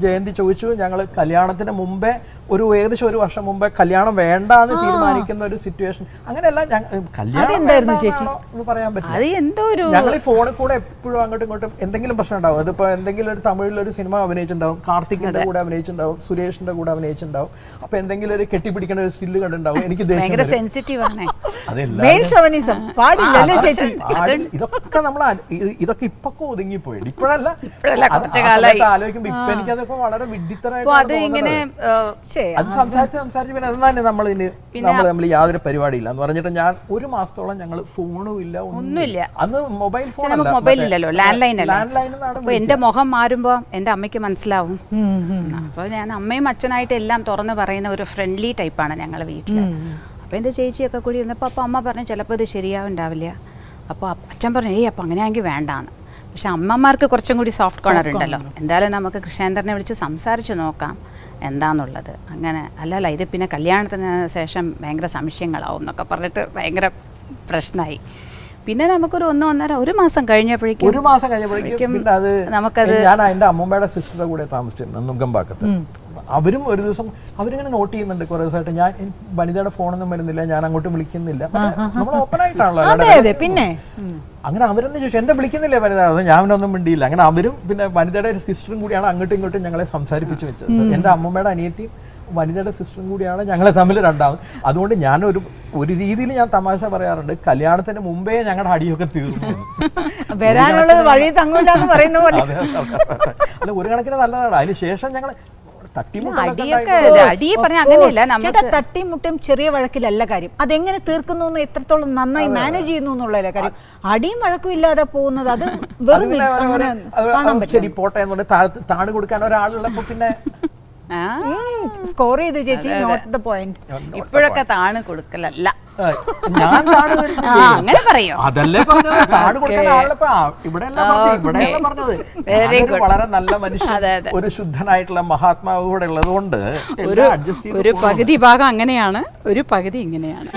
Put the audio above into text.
ജയന്തി ചോദിച്ചു ഞങ്ങൾ കല്യാണത്തിന് മുമ്പേ ഒരു ഏകദേശം ഒരു വർഷം മുമ്പ് കല്യാണം വേണ്ട എന്ന് തീരുമാനിക്കുന്ന ഒരു സിറ്റുവേഷൻ അങ്ങനെയല്ല കല്യാണം ചേച്ചി? എന്ന് പറയാൻ പറ്റില്ല. ഞങ്ങൾ ഈ ഫോണിൽ കൂടെ എപ്പോഴും അങ്ങോട്ടും ഇങ്ങോട്ടും എന്തെങ്കിലും പ്രശ്നം ഉണ്ടാവും. അതിപ്പോ എന്തെങ്കിലും ഒരു തമിഴിൽ ഒരു സിനിമ അഭിനയിച്ചിട്ടുണ്ടാവും കാർത്തികിന്റെ കൂടെ അഭിനയിച്ചിട്ടുണ്ടാവും. സുരേഷിന്റെ കൂടെ അഭിനയിച്ചിട്ടുണ്ടാവും. അപ്പൊ എന്തെങ്കിലും ഒരു കെട്ടിപ്പിടിക്കുന്ന ഒരു സ്റ്റില്ല് കണ്ടിട്ടുണ്ടാവും എനിക്ക് ഇതൊക്കെ നമ്മൾ ഇതൊക്കെ ഇപ്പൊക്കെ ഒതുങ്ങിപ്പോയി. ഇപ്പോഴല്ല. ആലോചിക്കുമ്പോ ഇപ്പൊ എനിക്കതൊക്കെ വളരെ വിഡിത്തരായിട്ട് അത് സംസാരിച്ച് സംസാരിച്ച് പിന്നെ അത് തന്നെ നമ്മൾ നമ്മൾ നമ്മൾ യാതൊരു പരിപാടിയില്ല. എന്ന് പറഞ്ഞിട്ട് ഞാൻ ഒരു മാസത്തോളം ഞങ്ങൾ ഫോണും ഇല്ല ഒന്നുമില്ല. അന്ന് മൊബൈൽ ഫോൺ മൊബൈൽ ഇല്ലല്ലോ ലാൻഡ് ലൈൻ ലാൻഡ് ലൈൻ അപ്പൊ എന്റെ മുഖം മാറുമ്പോ എന്റെ അമ്മയ്ക്ക് മനസ്സിലാവും. അപ്പൊ ഞാൻ അമ്മയും അച്ഛനായിട്ട് എല്ലാം തുറന്ന് പറയുന്ന ഒരു ഫ്രണ്ട്ലി ടൈപ്പാണ് ഞങ്ങളെ വീട്ടിൽ അപ്പൊ എന്റെ ചേച്ചിയൊക്കെ കൂടി ഇരുന്നപ്പോ അപ്പൊ അമ്മ പറഞ്ഞു ചിലപ്പോൾ ഇത് ശരിയാവുണ്ടാവില്ല. അപ്പോൾ അച്ഛൻ പറഞ്ഞു ഏയ് അപ്പൊ അങ്ങനെയാണെങ്കിൽ വേണ്ടാന്ന്. പക്ഷെ അമ്മമാർക്ക് കുറച്ചും കൂടി സോഫ്റ്റ് കോർണർ ഉണ്ടല്ലോ. എന്തായാലും നമുക്ക് കൃഷ്ണേന്ദ്രനെ വിളിച്ച് സംസാരിച്ച് നോക്കാം. എന്താന്നുള്ളത്. അങ്ങനെ അല്ലല്ല ഇത് പിന്നെ കല്യാണത്തിന് ശേഷം ഭയങ്കര സംശയങ്ങളാവും എന്നൊക്കെ പറഞ്ഞിട്ട് ഭയങ്കര പ്രശ്നമായി പിന്നെ നമുക്കൊരു ഒന്നോ ഒന്നര ഒരു മാസം കഴിഞ്ഞപ്പോഴേക്കും ഒരു മാസം കഴിഞ്ഞപ്പോഴേക്കും നമുക്കത് ഞാൻ എന്റെ അമ്മൂമ്മയുടെ സിസ്റ്ററുടെ കൂടെ താമസിച്ചിരുന്നു നുങ്കമ്പാക്കത്ത് അവരും ഒരു ദിവസം അവരിങ്ങനെ നോട്ട് ചെയ്യുന്നുണ്ട് കുറെ ദിവസമായിട്ട്. ഞാൻ വനിതയുടെ ഫോണൊന്നും വരുന്നില്ല ഞാൻ അങ്ങോട്ട് വിളിക്കുന്നില്ല. നമ്മൾ ഓപ്പൺ ആയിട്ടാണല്ലോ അതെ അതെ പിന്നെ. അങ്ങനെ അവരെന്നെ ചോദിച്ചു എന്നെ വിളിക്കുന്നില്ലേ വനിത? അത് ഞാൻ ഒന്നും മിണ്ടിയില്ല. അങ്ങനെ അവരും പിന്നെ വനിതയുടെ ഒരു സിസ്റ്ററും കൂടിയാണ് അങ്ങോട്ടും ഇങ്ങോട്ടും ഞങ്ങളെ സംസാരിപ്പിച്ചു വെച്ചത്. എന്റെ അമ്മമ്മയുടെ അനിയത്തിയും വനിതയുടെ സിസ്റ്ററും കൂടിയാണ് ഞങ്ങളെ തമ്മിൽ രണ്ടാമത്. അതുകൊണ്ട് ഞാൻ ഒരു ഒരു രീതിയിൽ ഞാൻ തമാശ പറയാറുണ്ട്. കല്യാണത്തിന് മുമ്പേ ഞങ്ങളുടെ അടിയൊക്കെ തീർന്നു. വരാനുള്ളത് വഴി തങ്ങൂലെന്ന് പറയുന്ന പോലെ. അല്ല ഒരു കണക്കിന് നല്ലതാണ്. അതിന് ശേഷം ഞങ്ങൾ തട്ടിമുട്ടും ചെറിയ വഴക്കിലല്ല കാര്യം. അതെങ്ങനെ തീർക്കുന്നു എത്രത്തോളം നന്നായി മാനേജ് ചെയ്യുന്നു എന്നുള്ളതല്ല കാര്യം. അടിയും വഴക്കും ഇല്ലാതെ പോകുന്നത് അത് വെറും ശരി പോട്ടെ താണു കൊടുക്കാൻ ഒരാളുള്ളപ്പോ പിന്നെ സ്കോർ ചെയ്തു ചേച്ചി നോട്ട് ദ പോയിന്റ് ഇപ്പോഴൊക്കെ താണ് കൊടുക്കലല്ല. ഞാൻ? അങ്ങനെ പറയോ? അതല്ലേ പറഞ്ഞത്. കൊടുക്കാൻ പറഞ്ഞത്. വളരെ നല്ല മനുഷ്യൻ. ഒരു ശുദ്ധനായിട്ടുള്ള മഹാത്മാവ് ഇവിടെ ഉള്ളത് കൊണ്ട് ഒരു പകുതി ഭാഗം അങ്ങനെയാണ് ഒരു പകുതി ഇങ്ങനെയാണ്.